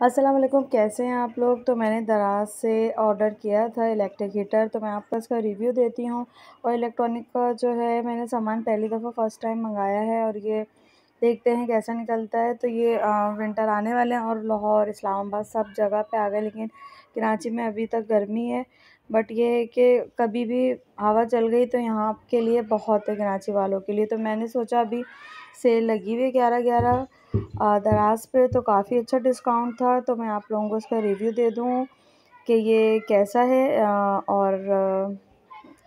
वालेकुम कैसे हैं आप लोग? तो मैंने दराज से ऑर्डर किया था इलेक्ट्रिक हीटर तो मैं आपको इसका रिव्यू देती हूँ। और इलेक्ट्रॉनिक का जो है मैंने सामान पहली दफ़ा फ़र्स्ट टाइम मंगाया है और ये देखते हैं कैसा निकलता है। तो ये आ, विंटर आने वाले हैं और लाहौर इस्लामाबाद सब जगह पे आ गए लेकिन कराची में अभी तक गर्मी है। बट ये है कि कभी भी हवा चल गई तो यहाँ के लिए बहुत है कराची वालों के लिए। तो मैंने सोचा अभी सेल लगी हुई है ग्यारह। दराज पे तो काफ़ी अच्छा डिस्काउंट था तो मैं आप लोगों को इसका रिव्यू दे दूँ कि ये कैसा है और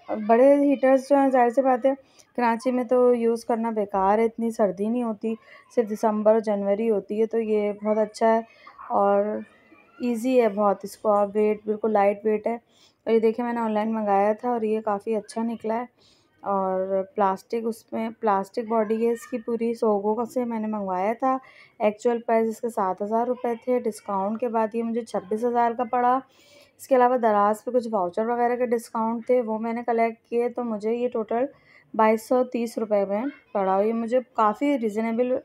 बड़े हीटर्स जो हैं, ज़ाहिर सी बात है, कराची में तो यूज़ करना बेकार है, इतनी सर्दी नहीं होती, सिर्फ़ दिसंबर और जनवरी होती है तो ये बहुत अच्छा है, और इजी है बहुत, इसको वेट बिल्कुल लाइट वेट है, और ये देखिए मैंने ऑनलाइन मंगाया था, और ये काफ़ी अच्छा निकला है। और प्लास्टिक उसमें, प्लास्टिक बॉडी है इसकी पूरी सोगो से मैंने मंगवाया था। एक्चुअल प्राइस इसके सात हज़ार रुपये थे। डिस्काउंट के बाद ये मुझे छब्बीस हज़ार का पड़ा। इसके अलावा दराज पे कुछ वाउचर वगैरह के डिस्काउंट थे, वो मैंने कलेक्ट किए तो मुझे ये टोटल बाईस सौ तीस रुपये में पड़ा। ये मुझे काफ़ी रिजनेबल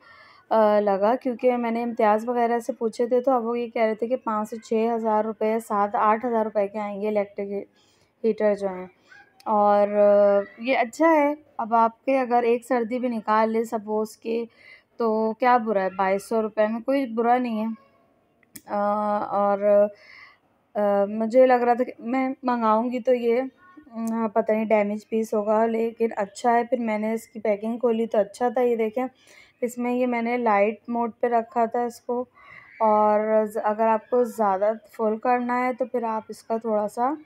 लगा क्योंकि मैंने इम्तियाज़ वगैरह से पूछे थे तो अब वो ये कह रहे थे कि पाँच से छः हज़ार रुपये सात आठ हज़ार रुपये के आएँगे इलेक्ट्रिक हीटर जो हैं। और ये अच्छा है। अब आपके अगर एक सर्दी भी निकाल ले सपोज़ के तो क्या बुरा है? बाईस सौ रुपये में कोई बुरा नहीं है। और मुझे लग रहा था कि मैं मंगाऊँगी तो ये पता नहीं डैमेज पीस होगा, लेकिन अच्छा है। फिर मैंने इसकी पैकिंग खोली तो अच्छा था, ये देखें। इसमें ये मैंने लाइट मोड पे रखा था इसको। और अगर आपको ज़्यादा फुल करना है तो फिर आप इसका थोड़ा सा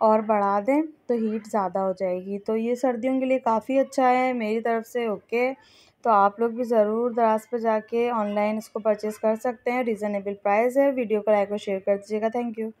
और बढ़ा दें तो हीट ज़्यादा हो जाएगी। तो ये सर्दियों के लिए काफ़ी अच्छा है मेरी तरफ़ से ओके तो आप लोग भी ज़रूर दराज पर जाके ऑनलाइन इसको परचेज़ कर सकते हैं। रीज़नेबल प्राइस है। वीडियो को लाइक और शेयर कर दीजिएगा। Thank you